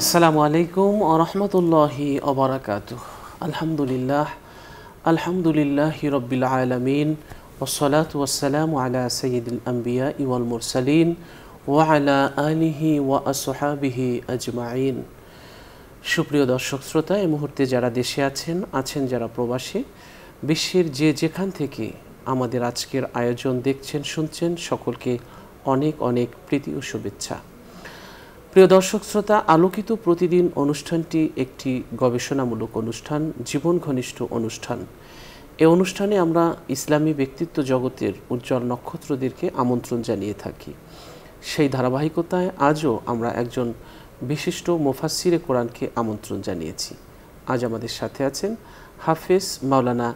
আসসালামু আলাইকুম আরহামতুল্লাহি অবরাকাত আলহামদুলিল্লাহ আলহামদুলিল্লাহ রব্বিল আলমিন ওসলাত ওসালাম আলা সঈদুল আম্বিয়া ইওয়াল মুরসালিন ওয়ালা আলিহি ওয়া আসহাবিহি আজমাইন। সুপ্রিয় দর্শক শ্রোতা, এই মুহূর্তে যারা দেশে আছেন আছেন যারা প্রবাসী, বিশ্বের যে যেখান থেকে আমাদের আজকের আয়োজন দেখছেন, শুনছেন, সকলকে অনেক অনেক প্রীতি ও শুভেচ্ছা। প্রিয় দর্শক শ্রোতা, আলোকিত প্রতিদিন অনুষ্ঠানটি একটি গবেষণামূলক অনুষ্ঠান জীবন ঘনিষ্ঠ অনুষ্ঠান। এই অনুষ্ঠানে আমরা ইসলামী ব্যক্তিত্ব জগতের উজ্জ্বল নক্ষত্রদেরকে আমন্ত্রণ জানিয়ে থাকি। সেই ধারাবাহিকতায় আজও আমরা একজন বিশিষ্ট মোফাসিরে কোরআনকে আমন্ত্রণ জানিয়েছি। আজ আমাদের সাথে আছেন হাফেজ মাওলানা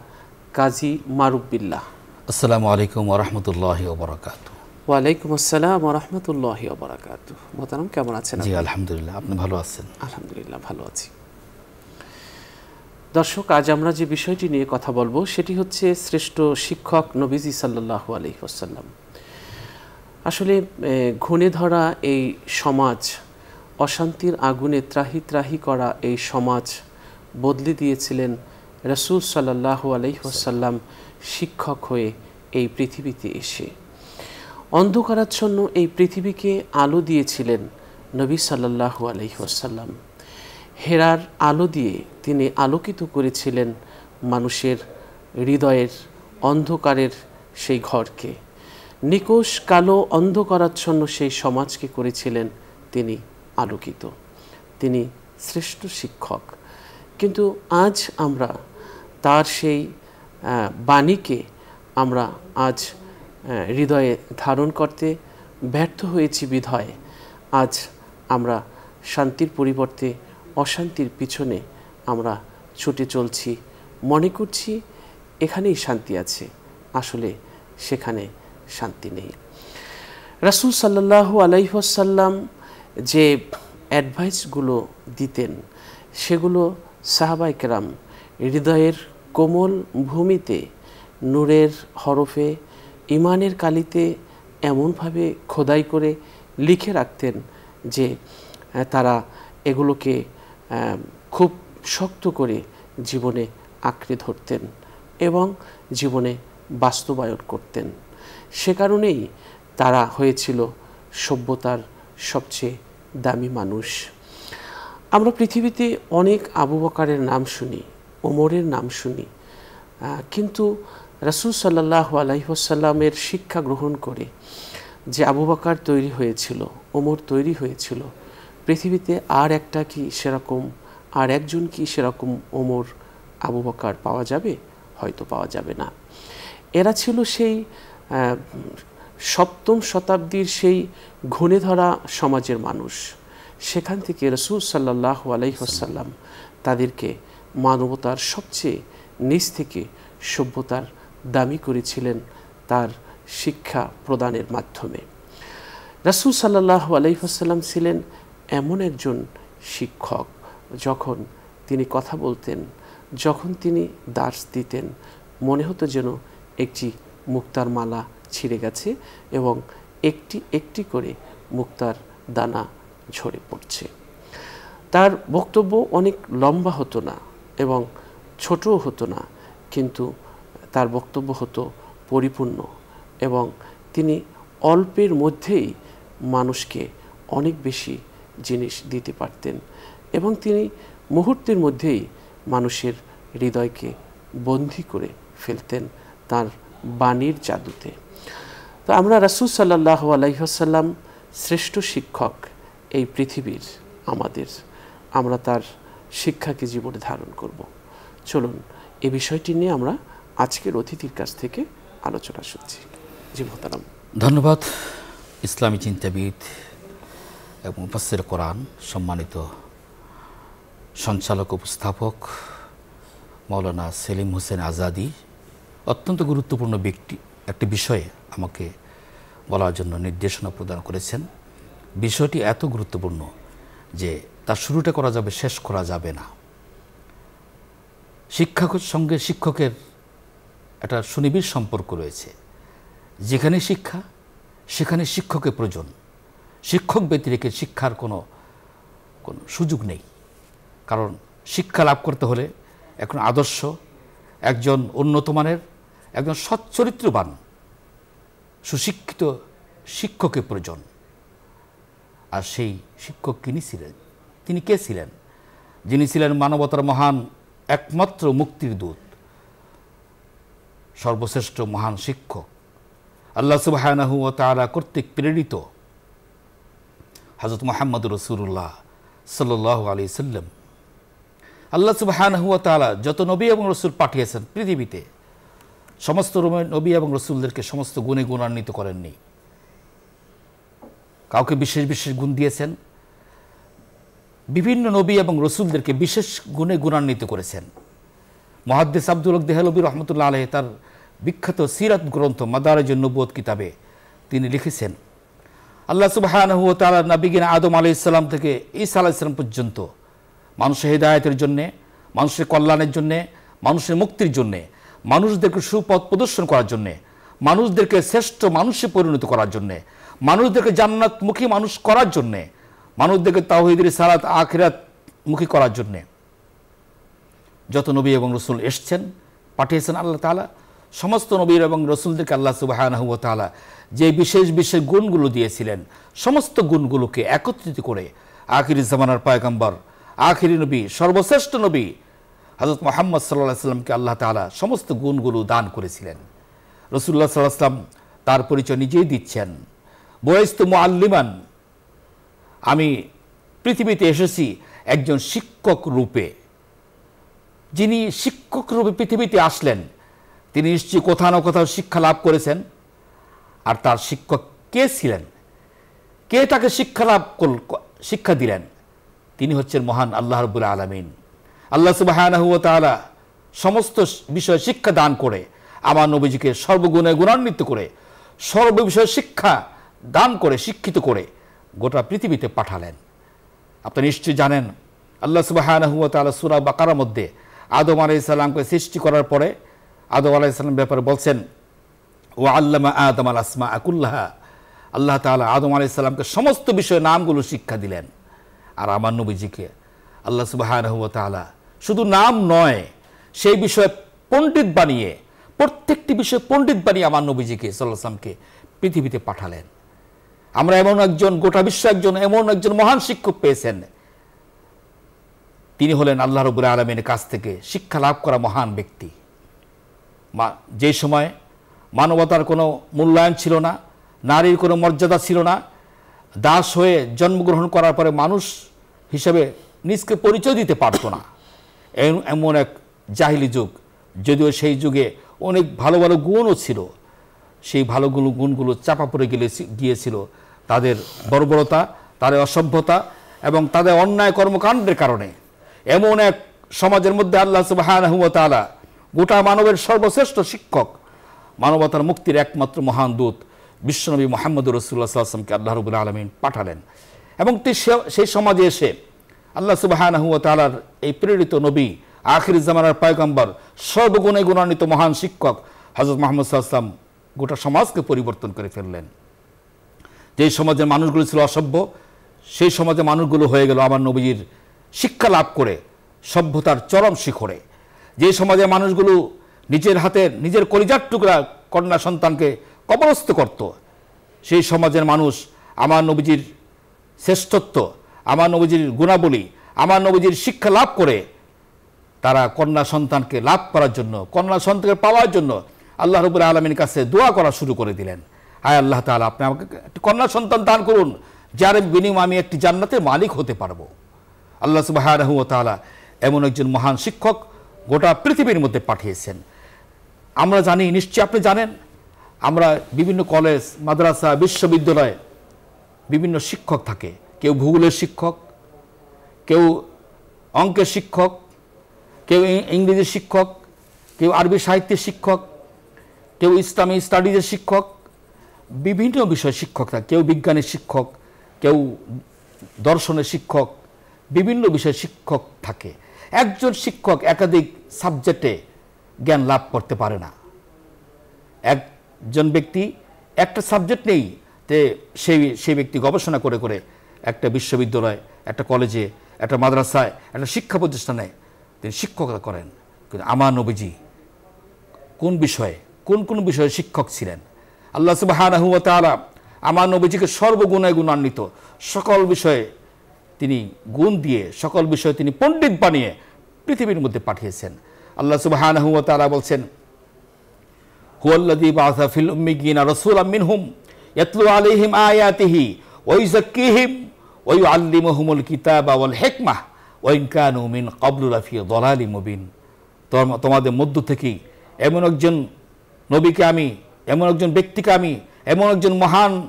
কাজী মারুবিল্লাহ আসসালামু আলাইকুম ওরহমতুল্লাহ ওবরাকাত ওয়ালাইকুম আসসালাম রহমতুল্লাহ বারাকাত মোতারাম কেমন আছেন জি? আলহামদুলিল্লাহ আপনি ভালো আছেন? আলহামদুলিল্লাহ ভালো আছি। দর্শক আজ আমরা যে বিষয়টি নিয়ে কথা বলব সেটি হচ্ছে শ্রেষ্ঠ শিক্ষক নবীজি সাল্লাহ আলহিহাসাল্লাম আসলে ঘুণে ধরা এই সমাজ অশান্তির আগুনে ত্রাহি ত্রাহি করা এই সমাজ বদলে দিয়েছিলেন রসুল সাল্লাহ আলহিহাসাল্লাম শিক্ষক হয়ে এই পৃথিবীতে এসে। অন্ধকারাচ্ছন্ন এই পৃথিবীকে আলো দিয়েছিলেন নবী সাল্লাহু আলহিহাসাল্লাম হেরার আলো দিয়ে তিনি আলোকিত করেছিলেন মানুষের হৃদয়ের অন্ধকারের সেই ঘরকে। নিকোষ কালো অন্ধকারাচ্ছন্ন সেই সমাজকে করেছিলেন তিনি আলোকিত। তিনি শ্রেষ্ঠ শিক্ষক। কিন্তু আজ আমরা তার সেই বাণীকে আমরা আজ হৃদয়ে ধারণ করতে ব্যর্থ হয়েছি বিধয়। আজ আমরা শান্তির পরিবর্তে অশান্তির পিছনে আমরা ছুটে চলছি। মনে করছি এখানেই শান্তি আছে, আসলে সেখানে শান্তি নেই। রাসুল সাল্লাহ আলাইসাল্লাম যে অ্যাডভাইসগুলো দিতেন, সেগুলো সাহাবাইকেরাম হৃদয়ের কোমল ভূমিতে নূরের হরফে ইমানের কালিতে এমনভাবে খোদাই করে লিখে রাখতেন যে তারা এগুলোকে খুব শক্ত করে জীবনে আঁকড়ে ধরতেন এবং জীবনে বাস্তবায়ন করতেন। সে কারণেই তারা হয়েছিল সভ্যতার সবচেয়ে দামি মানুষ। আমরা পৃথিবীতে অনেক আবু বকারের নাম শুনি, ওমরের নাম শুনি কিন্তু রাসুল সাল্লাহ আলাইসাল্লামের শিক্ষা গ্রহণ করে যে আবু বকার তৈরি হয়েছিল, ওমর তৈরি হয়েছিল, পৃথিবীতে আর একটা কি সেরকম, আর একজন কি সেরকম ওমর, আবু বকার পাওয়া যাবে? হয়তো পাওয়া যাবে না। এরা ছিল সেই সপ্তম শতাব্দীর সেই ঘুণে ধরা সমাজের মানুষ। সেখান থেকে রসুল সাল্লাহ আলাইসাল্লাম তাদেরকে মানবতার সবচেয়ে নিচ থেকে সভ্যতার দামি করেছিলেন তার শিক্ষা প্রদানের মাধ্যমে। রাসুল সাল্লাহ আলাইসাল্লাম ছিলেন এমন একজন শিক্ষক, যখন তিনি কথা বলতেন, যখন তিনি দাস দিতেন, মনে হতো যেন একটি মুক্তার মালা ছিঁড়ে গেছে এবং একটি একটি করে মুক্তার দানা ঝরে পড়ছে। তার বক্তব্য অনেক লম্বা হতো না এবং ছোটও হতো না, কিন্তু তার বক্তব্য হতো পরিপূর্ণ এবং তিনি অল্পের মধ্যেই মানুষকে অনেক বেশি জিনিস দিতে পারতেন এবং তিনি মুহূর্তের মধ্যেই মানুষের হৃদয়কে বন্দি করে ফেলতেন তার বাণীর জাদুতে। তো আমরা রাসুল সাল্লাহ আলাইসাল্লাম শ্রেষ্ঠ শিক্ষক এই পৃথিবীর আমাদের। আমরা তার শিক্ষাকে জীবনে ধারণ করব। চলুন, এ বিষয়টি নিয়ে আমরা আজকের অতিথির কাছ থেকে আলোচনা শুনছি। জি, মোহতারাম। ধন্যবাদ, ইসলামী চিন্তাবিদ এবং মুফাসসির কোরআন সম্মানিত সঞ্চালক উপস্থাপক মৌলানা সেলিম হোসেন আজাদি, অত্যন্ত গুরুত্বপূর্ণ ব্যক্তি, একটি বিষয়ে আমাকে বলার জন্য নির্দেশনা প্রদান করেছেন। বিষয়টি এত গুরুত্বপূর্ণ যে তার শুরুটা করা যাবে, শেষ করা যাবে না। শিক্ষকের সঙ্গে শিক্ষকের একটা সুনিবিড় সম্পর্ক রয়েছে। যেখানে শিক্ষা, সেখানে শিক্ষকের প্রয়োজন। শিক্ষক ব্যতিরেকে শিক্ষার কোনো কোনো সুযোগ নেই। কারণ শিক্ষা লাভ করতে হলে এখন আদর্শ, একজন উন্নত মানের, একজন সচ্চরিত্রবান, সুশিক্ষিত শিক্ষকের প্রয়োজন। আর সেই শিক্ষক কিনি ছিলেন, তিনি কে ছিলেন? যিনি ছিলেন মানবতার মহান একমাত্র মুক্তির দূত। সর্বশ্রেষ্ঠ মহান শিক্ষক। আল্লাহ সুবাহানাহু ও তারা কর্তৃক প্রেরিত হজরত মোহাম্মদ রসুল্লাহ সাল্লাহ আলি সাল্লাম। আল্লাহ সুবাহানাহু ও তালা যত নবী এবং রসুল পাঠিয়েছেন পৃথিবীতে, সমস্ত নবী এবং রসুলদেরকে সমস্ত গুণে গুণান্বিত করেননি। কাউকে বিশেষ বিশেষ গুণ দিয়েছেন, বিভিন্ন নবী এবং রসুলদেরকে বিশেষ গুণে গুণান্বিত করেছেন। মহাদ্দেস আব্দুল দেহলবী রহমতুল্লাহ আলহ তার বিখ্যাত সিরাত গ্রন্থ মাদারাজ নব্বত কিতাবে তিনি লিখেছেন, আল্লাহ সুবাহানহু তালা নাবিগিন আদম আলি ইসলাম থেকে ঈসা আলাহ ইসলাম পর্যন্ত মানুষের হেদায়তের জন্যে, মানুষের কল্যাণের জন্যে, মানুষের মুক্তির জন্যে, মানুষদেরকে সুপথ প্রদর্শন করার জন্যে, মানুষদেরকে শ্রেষ্ঠ মানুষে পরিণত করার জন্যে, মানুষদেরকে জান্নাতমুখী মানুষ করার জন্যে, মানুষদেরকে তাহিদের সালাত আখিরাত মুখী করার জন্যে। যত নবী এবং রসুল এসছেন, পাঠিয়েছেন আল্লাহ তালা সমস্ত নবীর এবং রসুলদেরকে আল্লাহ সুবাহানহু তালা যে বিশেষ বিশেষ গুণগুলো দিয়েছিলেন, সমস্ত গুণগুলোকে একত্রিত করে আখিরি জামানার পায়গাম্বর, আখিরি নবী, সর্বশ্রেষ্ঠ নবী হজরত মোহাম্মদ সাল্লাহ সাল্লামকে আল্লাহ তালা সমস্ত গুণগুলো দান করেছিলেন। রসুল্লাহ সাল্লাহ সাল্লাম তার পরিচয় নিজেই দিচ্ছেন। বয়স্ত মুআল্লিমান, আমি পৃথিবীতে এসেছি একজন শিক্ষক রূপে। যিনি শিক্ষক রূপে পৃথিবীতে আসলেন তিনি নিশ্চয়ই কোথাও না কোথাও শিক্ষা লাভ করেছেন। আর তার শিক্ষক কে ছিলেন? কে তাকে শিক্ষা লাভ শিক্ষা দিলেন? তিনি হচ্ছেন মহান আল্লাহ রবুল আলমিন। আল্লাহ সুবাহ সমস্ত বিষয়ে শিক্ষা দান করে, আমার নবীজিকে সর্বগুণে গুণান্বিত করে, সর্ব বিষয়ে শিক্ষা দান করে, শিক্ষিত করে গোটা পৃথিবীতে পাঠালেন। আপনি নিশ্চয়ই জানেন, আল্লাহ সুবাহ সুরা বাকার মধ্যে আদম আলাই সাল্লামকে সৃষ্টি করার পরে আদম আলাই সাল্লাম ব্যাপারে বলছেন ও আল্লামা আদম আল আসমা আকুল্লাহা আল্লাহ তাআলা আদম আলাই সাল্লামকে সমস্ত বিষয়ে নামগুলো শিক্ষা দিলেন। আর আমার নবীজিকে আল্লাহ সুবাহ তাআলা শুধু নাম নয়, সেই বিষয়ে পণ্ডিত বানিয়ে, প্রত্যেকটি বিষয়ে পণ্ডিত বানিয়ে আমার নবীজিকে সাল্লাহ সাল্লামকে পৃথিবীতে পাঠালেন। আমরা এমন একজন, গোটা বিশ্ব একজন, এমন একজন মহান শিক্ষক পেয়েছেন। তিনি হলেন আল্লাহ রবুল আলমিনের কাছ থেকে শিক্ষা লাভ করা মহান ব্যক্তি। যে সময় মানবতার কোনো মূল্যায়ন ছিল না, নারীর কোনো মর্যাদা ছিল না, দাস হয়ে জন্মগ্রহণ করার পরে মানুষ হিসেবে নিজকে পরিচয় দিতে পারতো না। এম- এমন এক জাহিলি যুগ, যদিও সেই যুগে অনেক ভালো ভালো গুণও ছিল। সেই ভালো গুলো, গুণগুলো চাপা পড়ে গেলে গিয়েছিল। তাদের বর্বরতা তাদের অসভ্যতা এবং তাদের অন্যায় কর্মকাণ্ডের কারণে। এমন এক সমাজের মধ্যে আল্লাহ তাআলা গোটা মানবের সর্বশ্রেষ্ঠ শিক্ষক, মানবতার মুক্তির একমাত্র মহান দূত বিশ্বনবী মোহাম্মদ রসুল্লাহ সাল্লামকে আল্লাহ রবুল আলমিন পাঠালেন। এবং সেই সমাজে এসে আল্লাহ সুবাহানহু তাআলার এই প্রেরিত নবী, আখির জামানার পায়গম্বর, সর্বগুণে গুণান্বিত মহান শিক্ষক হজরত মোহাম্মদ সাল্লাম গোটা সমাজকে পরিবর্তন করে ফেললেন। যেই সমাজের মানুষগুলো ছিল অসভ্য, সেই সমাজের মানুষগুলো হয়ে গেল আমার নবীজির শিক্ষা লাভ করে, সভ্যতার চরম শিখরে। যে সমাজের মানুষগুলো নিজের হাতে, নিজের কলিজার টুকরা কন্যা সন্তানকে কবরস্থ করত, সেই সমাজের মানুষ আমার নবীজির শ্রেষ্ঠত্ব, আমার নবীজির গুণাবলী, আমার নবীজির শিক্ষা লাভ করে তারা কন্যা সন্তানকে লাভ করার জন্য, কন্যা সন্তানকে পাওয়ার জন্য আল্লাহ রবুল আলমীর কাছে দোয়া করা শুরু করে দিলেন। আয় আল্লাহ তাআলা, আপনি আমাকে একটি কন্যা সন্তান দান করুন, যার বিনিময়ে আমি একটি জান্নাতের মালিক হতে পারব। আল্লাহ সুবাহ এমন একজন মহান শিক্ষক গোটা পৃথিবীর মধ্যে পাঠিয়েছেন। আমরা জানি, নিশ্চয়ই আপনি জানেন, আমরা বিভিন্ন কলেজ, মাদ্রাসা, বিশ্ববিদ্যালয়ে বিভিন্ন শিক্ষক থাকে। কেউ ভূগোলের শিক্ষক, কেউ অঙ্কের শিক্ষক, কেউ ইংরেজি শিক্ষক, কেউ আরবি সাহিত্যের শিক্ষক, কেউ ইসলামী স্টাডিজের শিক্ষক, বিভিন্ন বিষয়ের শিক্ষক থাকে। কেউ বিজ্ঞানের শিক্ষক, কেউ দর্শনের শিক্ষক, বিভিন্ন বিষয়ের শিক্ষক থাকে। একজন শিক্ষক একাধিক সাবজেক্টে জ্ঞান লাভ করতে পারে না। একজন ব্যক্তি একটা সাবজেক্ট নেই তে সেই সেই ব্যক্তি গবেষণা করে করে একটা বিশ্ববিদ্যালয়, একটা কলেজে, একটা মাদ্রাসায়, একটা শিক্ষা প্রতিষ্ঠানে তিনি শিক্ষকতা করেন। কিন্তু আমার নবীজি কোন বিষয়ে, কোন কোন বিষয়ে শিক্ষক ছিলেন? আল্লাহ সুবাহানাহু ওয়া তাআলা আমার নবীজিকে সর্বগুণে গুণান্বিত। সকল বিষয়ে তিনি গুণ দিয়ে, সকল বিষয়ে তিনি পণ্ডিত বানিয়ে পৃথিবীর মধ্যে পাঠিয়েছেন। আল্লাহ ওয়া তাআলা বলছেন তোমাদের মধ্য থেকেই এমন একজন নবীকে আমি, এমন একজন ব্যক্তিকে আমি, এমন একজন মহান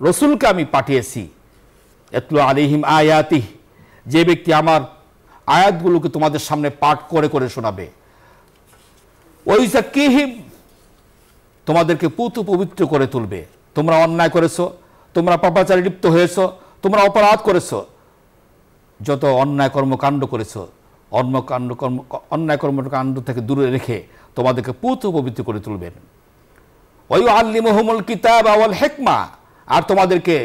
রসুলকে আমি পাঠিয়েছি। এতলো আলিহিম আয়াতি যে ব্যক্তি আমার আয়াতগুলোকে তোমাদের সামনে পাঠ করে করে শোনাবে। ওই কিহিম তোমাদেরকে পুত পবিত্র করে তুলবে। তোমরা অন্যায় করেছ, তোমরা পাপাচারে লিপ্ত হয়েছো, তোমরা অপরাধ করেছ। যত অন্যায় কর্মকাণ্ড করেছ অন্যকাণ্ড কর্ম, অন্যায় কর্মকাণ্ড থেকে দূরে রেখে তোমাদেরকে পুত পবিত্র করে তুলবেন। ওই আল্লি মোহাম্মল কিতাব আওয়াল হেকমা, আর তোমাদেরকে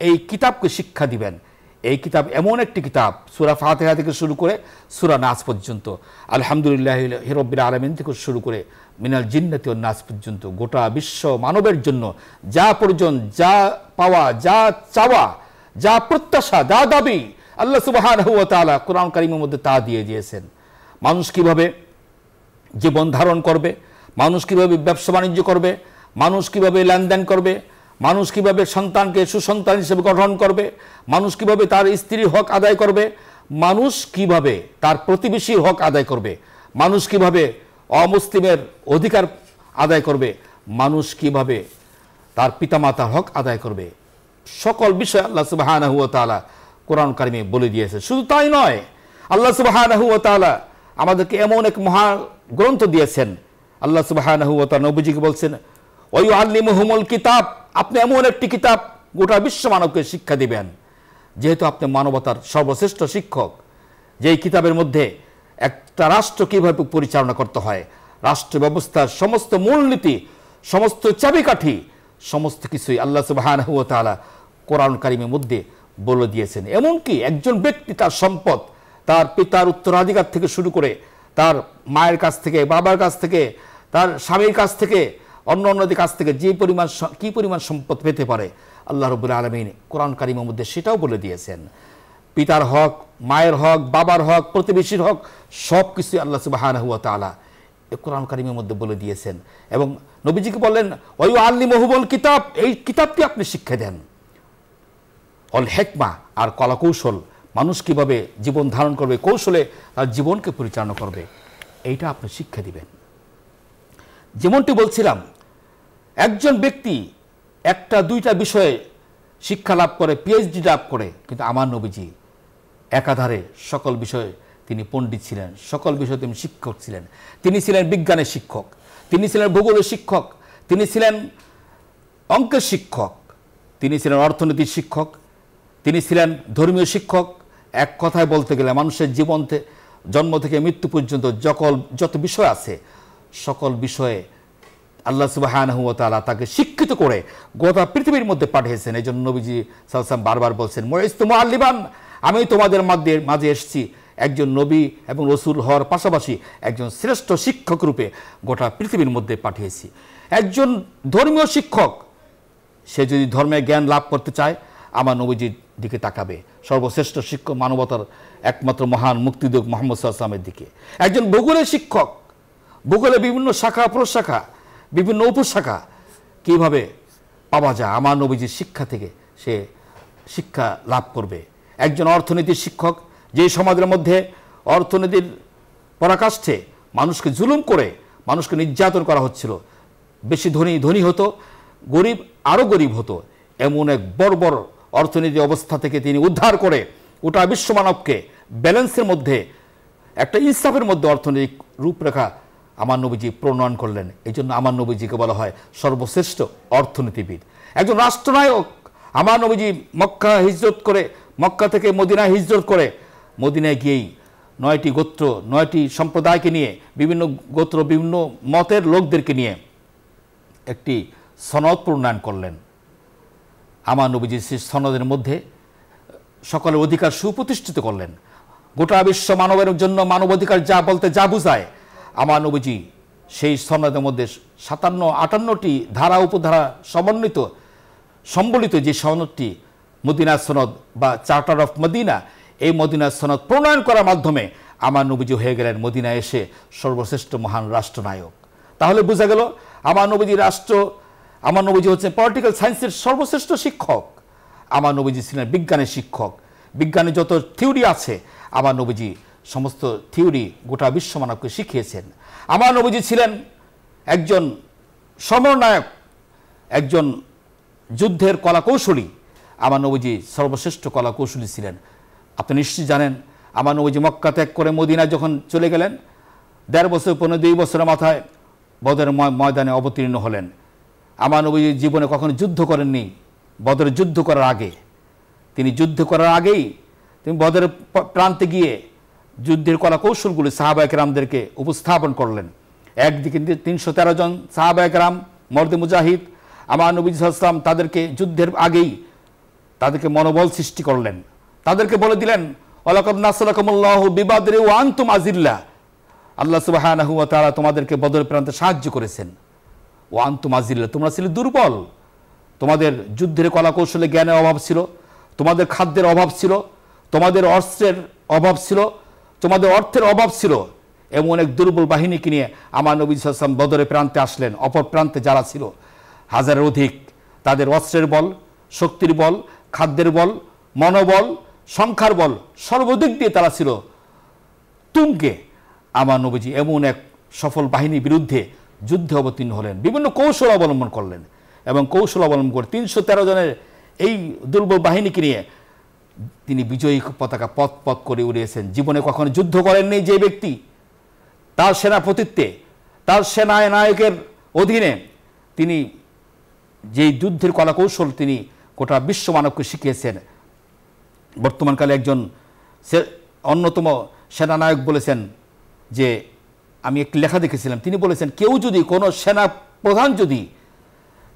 এই কিতাবকে শিক্ষা দিবেন। এই কিতাব এমন একটি কিতাব, সুরা ফাতেহা থেকে শুরু করে সুরা নাচ পর্যন্ত, আলহামদুলিল্লাহ হিরব্বির আলমিন থেকে শুরু করে মিনাল জিন্নাতি ও নাচ পর্যন্ত, গোটা বিশ্ব মানবের জন্য যা প্রয়োজন, যা পাওয়া, যা চাওয়া, যা প্রত্যাশা, যা দাবি, আল্লাহ সুবাহান তাআলা কোরআন কারিমের মধ্যে তা দিয়ে দিয়েছেন। মানুষ কীভাবে জীবন ধারণ করবে? মানুষ কীভাবে ব্যবসা বাণিজ্য করবে? মানুষ কীভাবে লেনদেন করবে? মানুষ কীভাবে সন্তানকে সুসন্তান হিসেবে গঠন করবে? মানুষ কীভাবে তার স্ত্রীর হক আদায় করবে? মানুষ কীভাবে তার প্রতিবেশীর হক আদায় করবে? মানুষ কীভাবে অমুসলিমের অধিকার আদায় করবে? মানুষ কীভাবে তার পিতামাতার হক আদায় করবে? সকল বিষয় আল্লাহ সুবাহানাহু ওয়া তাআলা কোরআন কারিমে বলে দিয়েছে। শুধু তাই নয়, আল্লাহ সুবাহানাহু ওয়া তাআলা আমাদেরকে এমন এক মহা গ্রন্থ দিয়েছেন। আল্লাহ সুবাহানাহু ওয়া তাআলা নবীজিকে বলছেন ওই আল্লিমুহুমুল কিতাব। আপনি এমন একটি কিতাব গোটা বিশ্ব মানবকে শিক্ষা দিবেন। যেহেতু আপনি মানবতার সর্বশ্রেষ্ঠ শিক্ষক, যেই কিতাবের মধ্যে একটা রাষ্ট্র কীভাবে পরিচালনা করতে হয়, রাষ্ট্র ব্যবস্থার সমস্ত মূলনীতি, সমস্ত চাবিকাঠি, সমস্ত কিছুই আল্লাহ সুবহানাহু ওয়া তাআলা কোরআন কারিমের মধ্যে বলে দিয়েছেন। এমনকি একজন ব্যক্তি তার সম্পদ, তার পিতার উত্তরাধিকার থেকে শুরু করে তার মায়ের কাছ থেকে, বাবার কাছ থেকে, তার স্বামীর কাছ থেকে অন্য অন্যদের কাছ থেকে যে পরিমাণ কি পরিমাণ সম্পদ পেতে পারে, আল্লাহ রবুল আলমিন কোরআন কারিমের মধ্যে সেটাও বলে দিয়েছেন। পিতার হক, মায়ের হক, বাবার হক, প্রতিবেশীর হক সব কিছু আল্লাহ সুবাহান হুয়া তালা কোরআন কারিমের মধ্যে বলে দিয়েছেন। এবং নবীজিকে বললেন ওই আল্লি মহুবল কিতাব এই কিতাবটি আপনি শিক্ষা দেন। অল হেকমা আর কলাকৌশল, মানুষ কীভাবে জীবন ধারণ করবে, কৌশলে তার জীবনকে পরিচালনা করবে, এইটা আপনি শিক্ষা দিবেন। যেমনটি বলছিলাম একজন ব্যক্তি একটা, দুইটা বিষয়ে শিক্ষা লাভ করে পিএইচডি লাভ করে, কিন্তু আমার নবীজি একাধারে সকল বিষয়ে তিনি পণ্ডিত ছিলেন, সকল বিষয়ে তিনি শিক্ষক ছিলেন। তিনি ছিলেন বিজ্ঞানের শিক্ষক, তিনি ছিলেন ভূগোলের শিক্ষক, তিনি ছিলেন অঙ্কের শিক্ষক, তিনি ছিলেন অর্থনীতির শিক্ষক, তিনি ছিলেন ধর্মীয় শিক্ষক। এক কথায় বলতে গেলে মানুষের জীবন জন্ম থেকে মৃত্যু পর্যন্ত যকল, যত বিষয় আছে, সকল বিষয়ে আল্লাহ সুবাহানহু ওয়া তাআলা তাকে শিক্ষিত করে গোটা পৃথিবীর মধ্যে পাঠিয়েছেন। এই জন্য নবীজি সালসাম বারবার বলছেন মহিস্তু আল্লিবান আমি তোমাদের মধ্যে মাঝে এসেছি একজন নবী এবং রসুল হওয়ার পাশাপাশি একজন শ্রেষ্ঠ শিক্ষক রূপে গোটা পৃথিবীর মধ্যে পাঠিয়েছি। একজন ধর্মীয় শিক্ষক, সে যদি ধর্মে জ্ঞান লাভ করতে চায়, আমার নবীজির দিকে তাকাবে। সর্বশ্রেষ্ঠ শিক্ষক, মানবতার একমাত্র মহান মুক্তিযোগ মোহাম্মদ সাল্লামের দিকে। একজন ভূগোলের শিক্ষক, ভূগোলে বিভিন্ন শাখা, প্রশাখা বিভিন্ন উপশাখা কীভাবে পাওয়া যায়? আমার নবীজির শিক্ষা থেকে সে শিক্ষা লাভ করবে। একজন অর্থনীতির শিক্ষক যে সমাজের মধ্যে অর্থনীতির পরাকাষ্ঠে মানুষকে জুলুম করে মানুষকে নির্যাতন করা হচ্ছিল, বেশি ধনী ধনী হতো, গরিব আরও গরিব হতো, এমন এক বড় অর্থনীতি অবস্থা থেকে তিনি উদ্ধার করে ওটা বিশ্বমানবকে ব্যালেন্সের মধ্যে, একটা ইনসাফের মধ্যে অর্থনৈতিক রূপরেখা আমার নবীজি প্রণয়ন করলেন। এই জন্য আমার নবীজিকে বলা হয় সর্বশ্রেষ্ঠ অর্থনীতিবিদ। একজন রাষ্ট্রনায়ক, আমার নবীজি মক্কা হিজরত করে, মক্কা থেকে মদিনায় হিজরত করে, মদিনায় গিয়েই নয়টি গোত্র, নয়টি সম্প্রদায়কে নিয়ে, বিভিন্ন গোত্র, বিভিন্ন মতের লোকদেরকে নিয়ে একটি সনদ প্রণয়ন করলেন। আমার নবীজি সেই সনদের মধ্যে সকলের অধিকার সুপ্রতিষ্ঠিত করলেন। গোটা বিশ্ব মানবের জন্য মানবাধিকার যা বলতে যা বুঝায় আমার নবীজি সেই সনদের মধ্যে সাতান্ন, আটান্নটি ধারা, উপধারা সমন্বিত, সম্বলিত যে সনদটি মদিনা সনদ বা চার্টার অফ মদিনা এই মদিনা সনদ প্রণয়ন করার মাধ্যমে আমার নবীজি হয়ে গেলেন মদিনা এসে সর্বশ্রেষ্ঠ মহান রাষ্ট্রনায়ক। তাহলে বোঝা গেল, আমার নবীজি রাষ্ট্র, আমার নবীজি হচ্ছে পলিটিক্যাল সায়েন্সের সর্বশ্রেষ্ঠ শিক্ষক। আমার নবীজি ছিলেন বিজ্ঞানের শিক্ষক। বিজ্ঞানের যত থিওরি আছে, আমার নবীজি সমস্ত থিওরি গোটা বিশ্ব মানবকে শিখিয়েছেন। আমার নবীজি ছিলেন একজন সমরনায়ক একজন যুদ্ধের কলাকৌশলী। আমার নবীজি সর্বশ্রেষ্ঠ কলাকৌশলী ছিলেন। আপনি নিশ্চয়ই জানেন, আমার নবীজি মক্কা ত্যাগ করে মদিনা যখন চলে গেলেন, দেড় বছর, পনেরো, দুই বছরের মাথায় বদের ময়- ময়দানে অবতীর্ণ হলেন। আমার নবীজি জীবনে কখনো যুদ্ধ করেননি, বদরে যুদ্ধ করার আগে। তিনি যুদ্ধ করার আগেই তিনি বদরের প্রান্তে গিয়ে যুদ্ধের কলা কৌশলগুলি সাহাবায়ক রামদেরকে উপস্থাপন করলেন। একদিকে তিনশো তেরো জন সাহাবায়ক রাম মর্দে মুজাহিদ, আমার নবী ইসলাম তাদেরকে যুদ্ধের আগেই তাদেরকে মনোবল সৃষ্টি করলেন। তাদেরকে বলে দিলেন অলাকব নাসলাকমুল্লাহ বিবাদরে ও আন্তুম আজিল্লা। আল্লাহ সুবাহ তারা তোমাদেরকে বদর প্রান্তে সাহায্য করেছেন। ও আন্তুম আজিল্লা, তোমরা ছিলে দুর্বল। তোমাদের যুদ্ধের কলা কৌশলে জ্ঞানের অভাব ছিল, তোমাদের খাদ্যের অভাব ছিল, তোমাদের অস্ত্রের অভাব ছিল তোমাদের অর্থের অভাব ছিল। এমন এক দুর্বল বাহিনীকে নিয়ে আমার নবী সাল্লাম বদরে প্রান্তে আসলেন, অপর প্রান্তে যারা ছিল। হাজারের অধিক। তাদের অস্ত্রের বল, শক্তির বল, খাদ্যের বল, মনোবল, সংখ্যার বল, সর্বদিক দিয়ে তারা ছিল। তুঙ্গে আমার নবীজি এমন এক সফল বাহিনীর বিরুদ্ধে যুদ্ধে অবতীর্ণ হলেন, বিভিন্ন কৌশল অবলম্বন করলেন এবং কৌশল অবলম্বন করে তিনশো তেরো জনের এই দুর্বল বাহিনীকে নিয়ে তিনি বিজয়ী পতাকা পথ পথ করে উড়িয়েছেন। জীবনে কখনো যুদ্ধ করেননি যে ব্যক্তি। তার সেনাপতিত্বে তার সেনায় নায়কের অধীনে তিনি যেই যুদ্ধের কলাকৌশল তিনি গোটা বিশ্ব মানবকে শিখিয়েছেন। বর্তমানকালে একজন অন্যতম সেনানায়ক বলেছেন যে, আমি একটি লেখা দেখেছিলাম। তিনি বলেছেন, কেউ যদি কোনো সেনা প্রধান যদি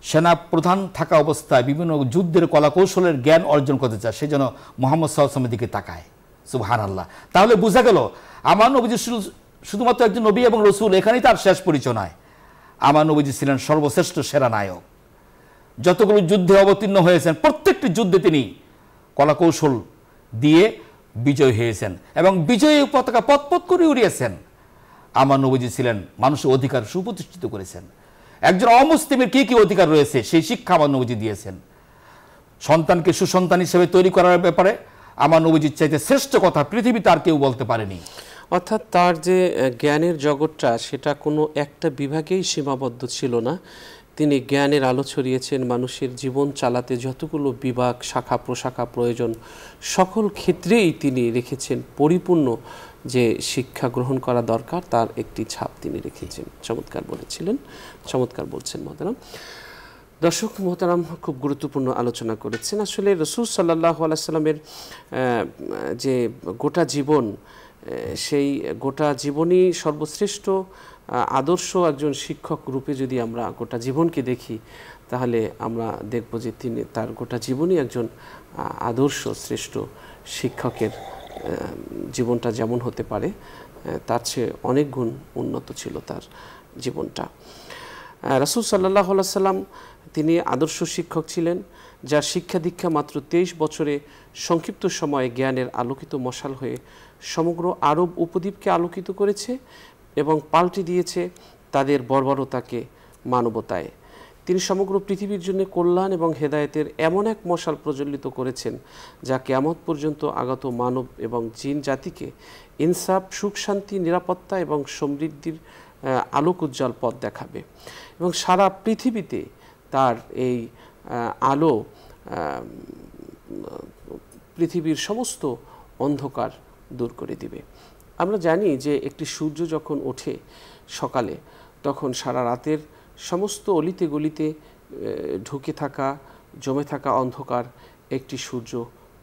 সেনা প্রধান থাকা অবস্থায় বিভিন্ন যুদ্ধের কলাকৌশলের জ্ঞান অর্জন করতে চায় সে যেন মোহাম্মদ সাল্লামের দিকে তাকায়। সুবহান আল্লাহ তাহলে বোঝা গেল আমার নবীজি শুধুমাত্র একজন নবী এবং রসুল, এখানেই তার শেষ পরিচয় নয়। আমার নবীজি ছিলেন সর্বশ্রেষ্ঠ সেরা নায়ক। যতগুলো যুদ্ধে অবতীর্ণ হয়েছেন, প্রত্যেকটি যুদ্ধে তিনি কলাকৌশল দিয়ে বিজয় হয়েছেন এবং বিজয়ী পতাকা পথ করে উড়িয়েছেন। আমার নবীজি ছিলেন মানুষের অধিকার সুপ্রতিষ্ঠিত করেছেন। একজন অমুসলিমের কি কি অধিকার রয়েছে সেই শিক্ষা আমার নবীজি দিয়েছেন। সন্তানকে সুসন্তান হিসেবে তৈরি করার ব্যাপারে আমার নবীজির চাইতে শ্রেষ্ঠ কথা পৃথিবীতে আর কেউ বলতে পারেনি। অর্থাৎ তার যে জ্ঞানের জগৎটা, সেটা কোনো একটা বিভাগেই সীমাবদ্ধ ছিল না। তিনি জ্ঞানের আলো ছড়িয়েছেন, মানুষের জীবন চালাতে যতগুলো বিভাগ, শাখা প্রশাখা প্রয়োজন, সকল ক্ষেত্রেই তিনি রেখেছেন পরিপূর্ণ যে শিক্ষা গ্রহণ করা দরকার, তার একটি ছাপ তিনি রেখেছেন। চমৎকার বলেছিলেন। চমৎকার বলছেন মহতারাম। দর্শক, মোহতারাম খুব গুরুত্বপূর্ণ আলোচনা করেছেন। আসলে রসুল সাল্লাহ আলাইসাল্লামের যে গোটা জীবন সেই গোটা জীবনই সর্বশ্রেষ্ঠ আদর্শ একজন শিক্ষক রূপে যদি আমরা গোটা জীবনকে দেখি, তাহলে আমরা দেখব যে তিনি তার গোটা জীবনই একজন আদর্শ, শ্রেষ্ঠ শিক্ষকের জীবনটা যেমন হতে পারে তার চেয়ে অনেক গুণ উন্নত ছিল তার জীবনটা। রাসুল সাল্লাহ সাল্লাম তিনি আদর্শ শিক্ষক ছিলেন, যার শিক্ষা দীক্ষা মাত্র তেইশ বছরে সংক্ষিপ্ত সময়ে জ্ঞানের আলোকিত মশাল হয়ে সমগ্র আরব উপদ্বীপকে আলোকিত করেছে এবং পাল্টে দিয়েছে তাদের বর্বরতাকে মানবতায়। তিনি সমগ্র পৃথিবীর জন্য কল্যাণ এবং হেদায়েতের এমন এক মশাল প্রজ্বলিত করেছেন, যা কেমত পর্যন্ত আগত মানব এবং জিন জাতিকে ইনসাফ, সুখ, শান্তি, নিরাপত্তা এবং সমৃদ্ধির আলোক উজ্জ্বল পথ দেখাবে। এবং সারা পৃথিবীতে তার এই আলো পৃথিবীর সমস্ত অন্ধকার দূর করে দিবে। আমরা জানি যে একটি সূর্য যখন ওঠে সকালে, তখন সারা রাতের সমস্ত অলিতে গলিতে ঢুকে থাকা, জমে থাকা অন্ধকার একটি সূর্য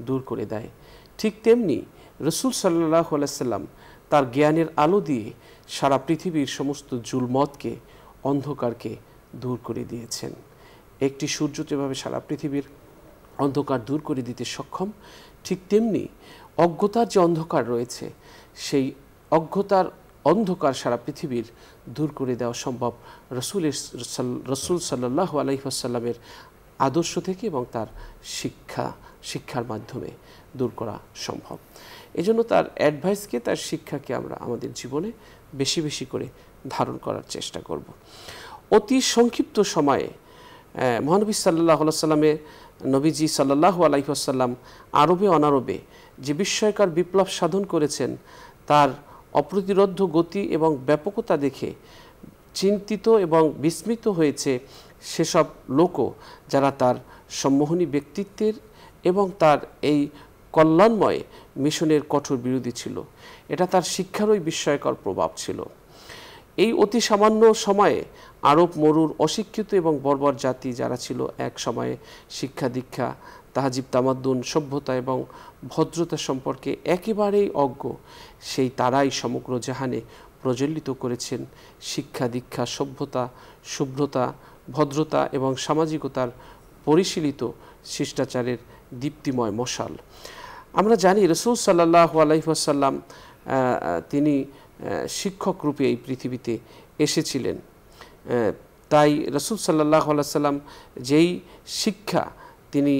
দূর করে দেয়। ঠিক তেমনি রসুল সাল্লাহ আলাইসাল্লাম তার জ্ঞানের আলো দিয়ে সারা পৃথিবীর সমস্ত জুলমতকে, অন্ধকারকে দূর করে দিয়েছেন। একটি সূর্য যেভাবে সারা পৃথিবীর অন্ধকার দূর করে দিতে সক্ষম। ঠিক তেমনি অজ্ঞতার যে অন্ধকার রয়েছে, সেই অজ্ঞতার অন্ধকার সারা পৃথিবীর দূর করে দেওয়া সম্ভব। রসুলের রসুল সাল্লাহ আলহিহাসাল্লামের আদর্শ থেকে এবং তার শিক্ষা, শিক্ষার মাধ্যমে দূর করা সম্ভব। এজন্য তার অ্যাডভাইসকে, তার শিক্ষাকে আমরা আমাদের জীবনে বেশি বেশি করে ধারণ করার চেষ্টা করব। অতি সংক্ষিপ্ত সময়ে মহানবী সাল্লাহ সাল্লামে নবীজি সাল্লাহ আলাইসাল্লাম আরবে অনারবে যে বিস্ময়কর বিপ্লব সাধন করেছেন, তার অপ্রতিরোধ্য গতি এবং ব্যাপকতা দেখে চিন্তিত এবং বিস্মিত হয়েছে সেসব লোকও যারা তার সম্মোহনী ব্যক্তিত্বের এবং তার এই কল্যাণময় মিশনের কঠোর বিরোধী ছিল। এটা তার শিক্ষারই বিস্ময়কর প্রভাব ছিল। এই অতি সামান্য সময়ে আরব মরুর অশিক্ষিত এবং বর্বর জাতি যারা ছিল এক সময়ে শিক্ষা দীক্ষা তাহাজিব তামাদ্দুন সভ্যতা এবং ভদ্রতা সম্পর্কে একেবারেই অজ্ঞ। সেই তারাই সমগ্র জাহানে প্রজ্বলিত করেছেন। শিক্ষা, দীক্ষা, সভ্যতা, শুভ্রতা, ভদ্রতা এবং সামাজিকতার পরিশীলিত শিষ্টাচারের দীপ্তিময় মশাল। আমরা জানি রসুল সাল্লাহ আলাইসাল্লাম তিনি শিক্ষক রূপে এই পৃথিবীতে এসেছিলেন। তাই রসুল সাল্লাহ সাল্লাম যেই শিক্ষা তিনি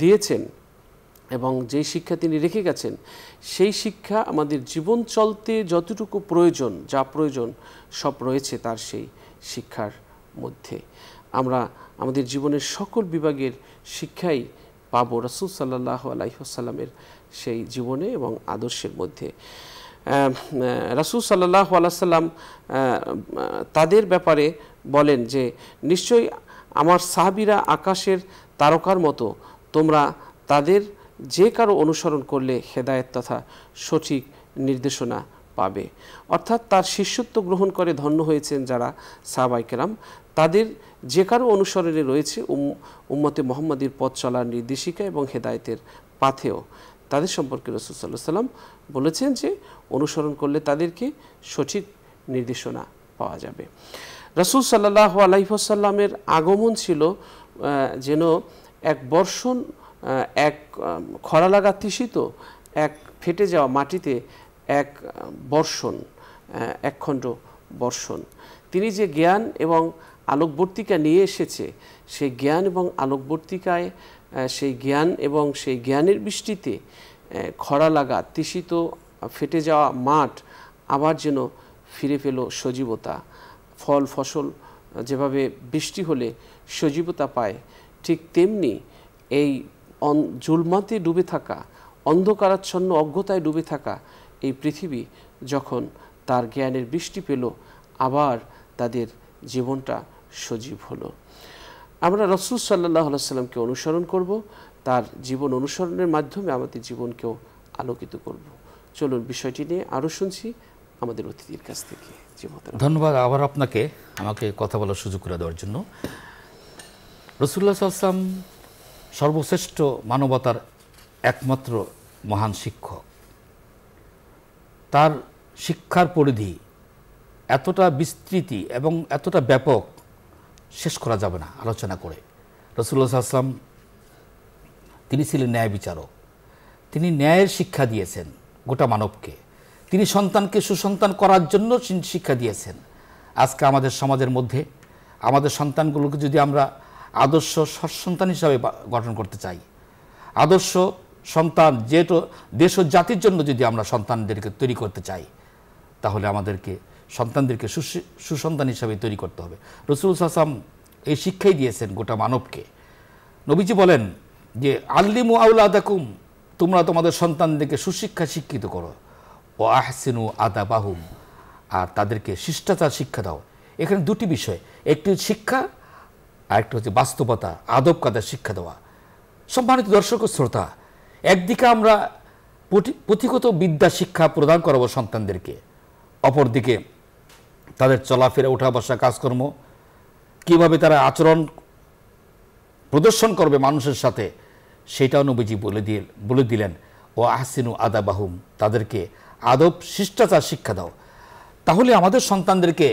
দিয়েছেন এবং যেই শিক্ষা তিনি রেখে গেছেন, সেই শিক্ষা আমাদের জীবন চলতে যতটুকু প্রয়োজন, যা প্রয়োজন, সব রয়েছে তার সেই শিক্ষার মধ্যে। আমরা আমাদের জীবনের সকল বিভাগের শিক্ষাই পাবো রসুল সাল্লাহ আলাইসাল্লামের সেই জীবনে এবং আদর্শের মধ্যে। রাসুল সাল্লাহ আলাইসাল্লাম তাদের ব্যাপারে বলেন যে, নিশ্চয়ই আমার সাহাবিরা আকাশের তারকার মতো তোমরা তাদের যে কারও অনুসরণ করলে হেদায়েত তথা সঠিক নির্দেশনা পাবে। অর্থাৎ তার শিষ্যত্ব গ্রহণ করে ধন্য হয়েছেন যারা সাহাবাইকেরাম তাদের যে কারও অনুসরণে রয়েছে উম- উম্মতে মোহাম্মদীর পথ চলার নির্দেশিকা এবং হেদায়েতের পাথেও তাদের সম্পর্কে রসুল সাল্লাহ সাল্লাম বলেছেন যে অনুসরণ করলে তাদেরকে সঠিক নির্দেশনা পাওয়া যাবে। রসুল সাল্লাহ আলাইসাল্লামের আগমন ছিল যেন এক বর্ষণ এক খরা লাগা তৃষিত, এক ফেটে যাওয়া মাটিতে এক বর্ষণ একখণ্ড বর্ষণ। তিনি যে জ্ঞান এবং আলোকবর্তিকা নিয়ে এসেছে, সেই জ্ঞান এবং আলোকবর্তিকায় সেই জ্ঞান এবং সেই জ্ঞানের বৃষ্টিতে খরা লাগা তৃষিত, ফেটে যাওয়া মাঠ আবার যেন ফিরে পেল সজীবতা। ফল, ফসল যেভাবে বৃষ্টি হলে সজীবতা পায়, ঠিক তেমনি এই জুলমাতে ডুবে থাকা, অন্ধকারাচ্ছন্ন অজ্ঞতায় ডুবে থাকা এই পৃথিবী যখন তার জ্ঞানের বৃষ্টি পেল, আবার তাদের জীবনটা সজীব হলো। আমরা রসুল সাল্লাহ সাল্লামকে অনুসরণ করব, তার জীবন অনুসরণের মাধ্যমে আমাদের জীবনকেও আলোকিত করব। চলুন বিষয়টি নিয়ে আরও শুনছি আমাদের অতিথির কাছ থেকে। ধন্যবাদ আবার আপনাকে আমাকে কথা বলার সুযোগ করে দেওয়ার জন্য। রসুল্লাহ আসলাম সর্বশ্রেষ্ঠ মানবতার একমাত্র মহান শিক্ষক। তার শিক্ষার পরিধি এতটা বিস্তৃতি এবং এতটা ব্যাপক শেষ করা যাবে না আলোচনা করে। রসুল্লাহ আসলাম তিনি ছিলেন ন্যায় বিচারক। তিনি ন্যায়ের শিক্ষা দিয়েছেন গোটা মানবকে। তিনি সন্তানকে সুসন্তান করার জন্য শিক্ষা দিয়েছেন। আজকে আমাদের সমাজের মধ্যে আমাদের সন্তানগুলোকে যদি আমরা আদর্শ সৎসন্তান হিসাবে গঠন করতে চাই। আদর্শ সন্তান যেহেতু দেশ ও জাতির জন্য যদি আমরা সন্তানদেরকে তৈরি করতে চাই, তাহলে আমাদেরকে সন্তানদেরকে সুসন্তান হিসাবে তৈরি করতে হবে। রসুল হাসাম এই শিক্ষাই দিয়েছেন গোটা মানবকে। নবীজি বলেন যে, আল্লিমু আউলাদাকুম তোমরা তোমাদের সন্তানদেরকে সুশিক্ষা শিক্ষিত করো। ও আহসিনু আদা বাহুম আর তাদেরকে শিষ্টাচার শিক্ষা দাও। এখানে দুটি বিষয়, একটি শিক্ষা আর একটা হচ্ছে বাস্তবতা, আদব কাদার শিক্ষা দেওয়া। সম্মানিত দর্শক ও শ্রোতা, একদিকে আমরা পুঁথিগত বিদ্যা শিক্ষা প্রদান করাবো সন্তানদেরকে, অপরদিকে তাদের চলাফেরা ওঠা বসা কাজকর্ম, কীভাবে তারা আচরণ প্রদর্শন করবে মানুষের সাথে সেটাও নবীজি বলে দিয়ে, বলে দিলেন, ও আহসিনু আদাবাহুম, তাদেরকে আদব, শিষ্টাচার শিক্ষা দাও। তাহলে আমাদের সন্তানদেরকে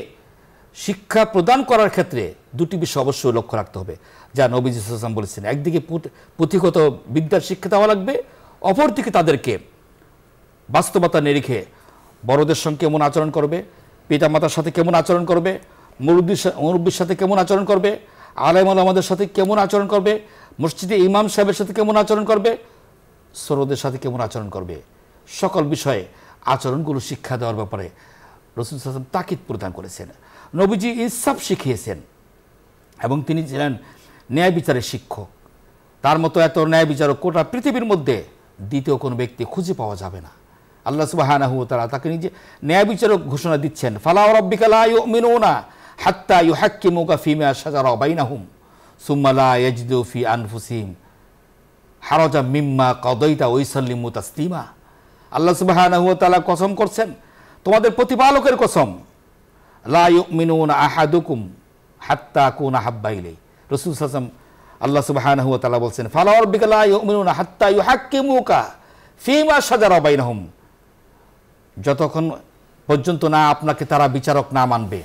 শিক্ষা প্রদান করার ক্ষেত্রে দুটি বিষয় অবশ্যই লক্ষ্য রাখতে হবে। যা নবীজি সাল্লাম বলেছেন, একদিকে পুঁথিগত বিদ্যার শিক্ষা দেওয়া লাগবে, অপরদিকে তাদেরকে বাস্তবতা নিরিখে বড়দের সঙ্গে কেমন আচরণ করবে, পিতামাতার সাথে কেমন আচরণ করবে, মুরব্বীর মুরব্বীর সাথে কেমন আচরণ করবে, আলেম আমাদের সাথে কেমন আচরণ করবে, মসজিদে ইমাম সাহেবের সাথে কেমন আচরণ করবে, সরোদের সাথে কেমন আচরণ করবে। সকল বিষয়ে আচরণগুলো শিক্ষা দেওয়ার ব্যাপারে রসুল সাল্লাম তাকিদ প্রদান করেছেন। নবীজি ইনসাফ শিখিয়েছেন এবং তিনি ছিলেন ন্যায় বিচারের শিক্ষক। তার মতো এত ন্যায় বিচারক কোটা পৃথিবীর মধ্যে দ্বিতীয় কোনো ব্যক্তি খুঁজে পাওয়া যাবে না। আল্লাহ সুবাহানাহু তারা তাকে নিজে ন্যায় বিচারক ঘোষণা দিচ্ছেন, ফালা রব্বিকা লা ইউমিনুনা হাত্তা ইউহাক্কিমুকা ফিমা শাজারা বাইনাহুম, সুম্মা লা ইয়াজিদু ফি আনফুসিম হারজা মিম্মা কদইতা ওইসাল্লিমু তাসলিমা। আল্লাহ সুবহানাহু তাআলা কসম করছেন, তোমাদের প্রতিপালকের কসম আহাদুকুম হাত্তা কুনা রাসূল আল্লাহ তাআলা বলছেন, ফালা রাব্বিকা লা ইউমিনুনা হাত্তা ইউহাক্কিমুকা ফিমা বাইনাহুম। যতক্ষণ পর্যন্ত না আপনাকে তারা বিচারক না মানবে।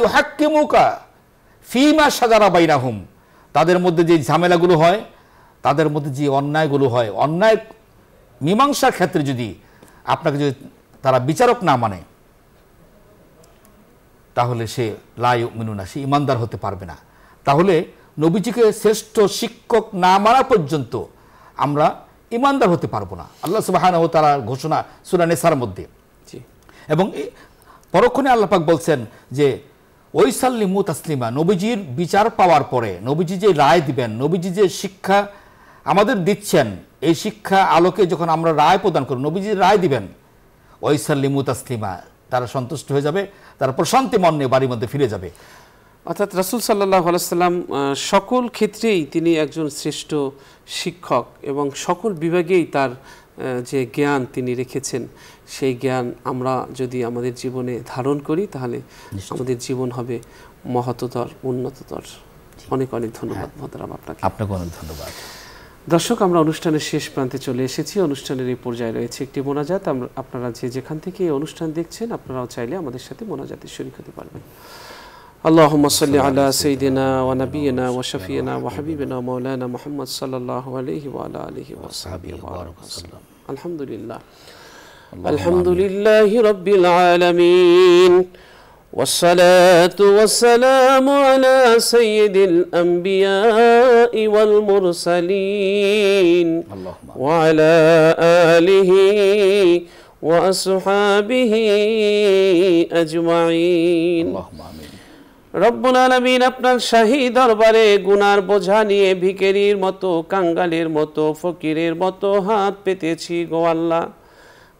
ইউহাক্কিমুকা ফিমা তাদের মধ্যে যে ঝামেলাগুলো হয়, তাদের মধ্যে যে অন্যায়গুলো হয়, অন্যায় মীমাংসার ক্ষেত্রে যদি আপনাকে যদি তারা বিচারক না মানে তাহলে সে লায়ু মিনুনা সে ইমানদার হতে পারবে না। তাহলে নবীজিকে শ্রেষ্ঠ শিক্ষক না মানা পর্যন্ত আমরা ইমানদার হতে পারব না। আল্লাহ সুবাহান ও তারা ঘোষণা সুরানেসার মধ্যে। এবং পরক্ষণে আল্লাপাক বলছেন যে ওইসাল্লিমু তাসলিমা নবীজির বিচার পাওয়ার পরে নবীজি যে রায় দিবেন নবীজি যে শিক্ষা আমাদের দিচ্ছেন এই শিক্ষা আলোকে যখন আমরা রায় প্রদান করি নবীজি রায় দিবেন ওইসাল্লিমু তাসলিমা তারা সন্তুষ্ট হয়ে যাবে তারা প্রশান্তি মন নিয়ে বাড়ির মধ্যে ফিরে যাবে। অর্থাৎ রাসুল সাল্লাহ আলাইসাল্লাম সকল ক্ষেত্রেই তিনি একজন শ্রেষ্ঠ শিক্ষক এবং সকল বিভাগেই তার যে জ্ঞান তিনি রেখেছেন সেই জ্ঞান আমরা যদি আমাদের জীবনে ধারণ করি তাহলে আমাদের জীবন হবে মহততর উন্নততর। অনেক অনেক ধন্যবাদ মহতারাম আপনাকে। আপনাকে অনেক ধন্যবাদ। দর্শক আমরা অনুষ্ঠানের শেষ প্রান্তে চলে এসেছি অনুষ্ঠানের এই পর্যায়ে রয়েছে একটি মোনাজাত আমরা আপনারা যে যেখান থেকে এই অনুষ্ঠান দেখছেন আপনারাও চাইলে আমাদের সাথে মোনাজাতে শরীক হতে পারবেন اللهم صل على سيدنا ونبينا وشفينا وحبيبنا مولانا محمد صلى الله عليه وعلى اله وصحبه وبارك وسلم الحمد لله الحمد لله رب العالمين والصلاة والسلام على سيد الأنبياء والمرسلين اللهم وعلى آله وأصحابه أجمعين اللهم আমিন রব্বুল আলমিন আপনার শাহী দরবারে গুনার বোঝা নিয়ে ভিকেরির মতো কাঙ্গালের মতো ফকিরের মতো হাত পেতেছি গো আল্লাহ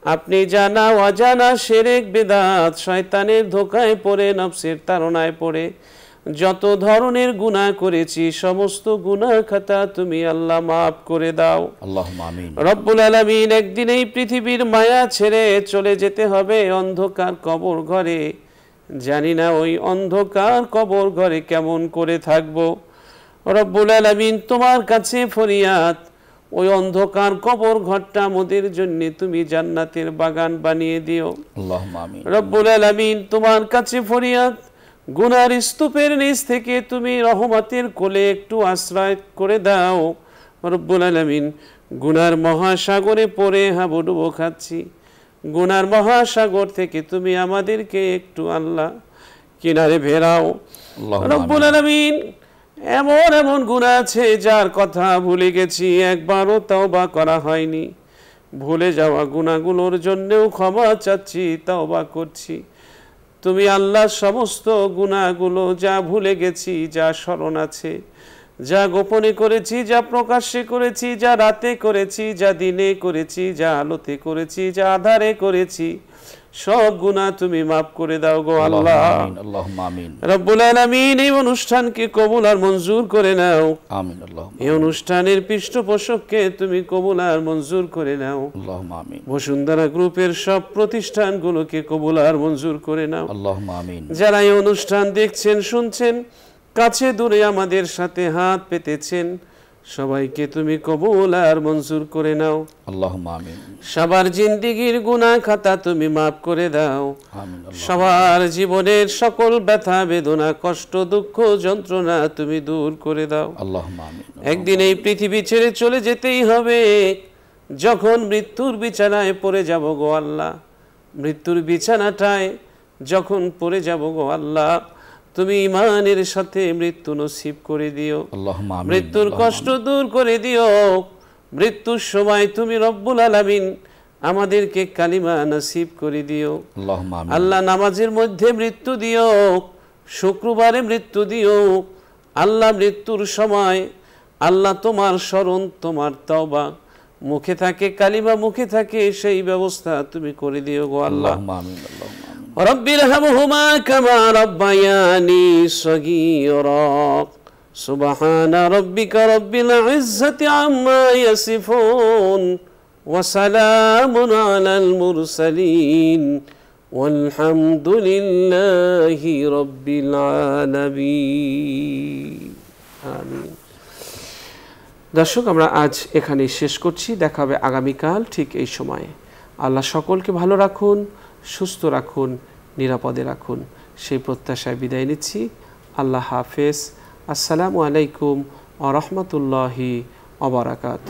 আপনি জানা অজানা সেরেক বেদাত শয়তানের ধোকায় পড়ে নফসের তারণায় পড়ে। যত ধরনের গুণা করেছি সমস্ত গুণা খাতা তুমি আল্লাহ মাফ করে দাও। রব্বুল আলমিন একদিন এই পৃথিবীর মায়া ছেড়ে চলে যেতে হবে অন্ধকার কবর ঘরে। জানি না ওই অন্ধকার কবর ঘরে কেমন করে থাকব। রব্বুল আলমিন তোমার কাছে ফরিয়াদ ওই অন্ধকার কবর ঘরটা মোদের জন্য তুমি জান্নাতের বাগান বানিয়ে দিও। রব্বুল আলমিন তোমার কাছে ফরিয়াদ গুনার স্তূপের নিচ থেকে তুমি রহমতের কোলে একটু আশ্রয় করে দাও। রব্বুল আলমিন গুনার মহাসাগরে পড়ে হাবুডুবো খাচ্ছি। গুনার মহাসাগর থেকে তুমি আমাদেরকে একটু আল্লাহ কিনারে ভেরাও। রব্বুল আলমিন এমন এমন গুণা আছে যার কথা ভুলে গেছি, একবারও তওবা করা হয়নি। ভুলে যাওয়া গুণাগুলোর জন্যেও ক্ষমা চাচ্ছি, তওবা করছি। তুমি আল্লাহ সমস্ত গুণাগুলো যা ভুলে গেছি, যা স্মরণ আছে, যা গোপনে করেছি, যা প্রকাশ্যে করেছি, যা রাতে করেছি, যা দিনে করেছি, যা আলোতে করেছি, যা আধারে করেছি সব গুণা তুমি মাফ করে দাও গো আল্লাহ রব্বুল আলামিন এই অনুষ্ঠানকে কবুল আর মঞ্জুর করে নাও। আমিন এই অনুষ্ঠানের পৃষ্ঠপোষককে তুমি কবুল আর মঞ্জুর করে নাও। আমিন। বসুন্ধরা গ্রুপের সব প্রতিষ্ঠানগুলোকে কবুল আর মঞ্জুর করে নাও। আমিন। যারা এই অনুষ্ঠান দেখছেন শুনছেন কাছে দূরে আমাদের সাথে হাত পেতেছেন সবাইকে তুমি কবুল আর মঞ্জুর করে নাও। আল্লাহ আমিন। সবার জিন্দিগির গুনাহ খাতা তুমি মাফ করে দাও। সবার জীবনের সকল ব্যথা বেদনা কষ্ট দুঃখ যন্ত্রণা তুমি দূর করে দাও। আল্লাহ আমিন একদিন এই পৃথিবী ছেড়ে চলে যেতেই হবে। যখন মৃত্যুর বিছানায় পড়ে যাব গো আল্লাহ। মৃত্যুর বিছানাটায় যখন পড়ে যাব গো আল্লাহ তুমি ইমানের সাথে মৃত্যু নসিব করে দিও। মৃত্যুর কষ্ট দূর করে দিও। মৃত্যুর সময় তুমি রব্বুল আলামিন আমাদেরকে কালিমা নসিব করে দিও। আল্লাহ নামাজের মধ্যে মৃত্যু দিও শুক্রবারে মৃত্যু দিও। আল্লাহ মৃত্যুর সময় আল্লাহ তোমার স্মরণ তোমার তওবা মুখে থাকে কালিমা মুখে থাকে সেই ব্যবস্থা তুমি করে দিও গো আল্লাহ। আল্লাহ আমিন আল্লাহ আমিন رب ارحمهما كما ربياني صغيرا سبحان ربك رب العزة عما يصفون وسلام على المرسلين والحمد لله رب العالمين آمين দর্শক আমরা আজ এখানে শেষ করছি দেখা হবে আগামীকাল ঠিক এই সময়ে আল্লাহ সকলকে ভালো রাখুন সুস্থ রাখুন, নিরাপদে রাখুন। সেই প্রত্যাশায় বিদায় নিচ্ছি। আল্লাহ হাফেজ। আসসালামু আলাইকুম আ রহমতুল্লাহি অবরাকাত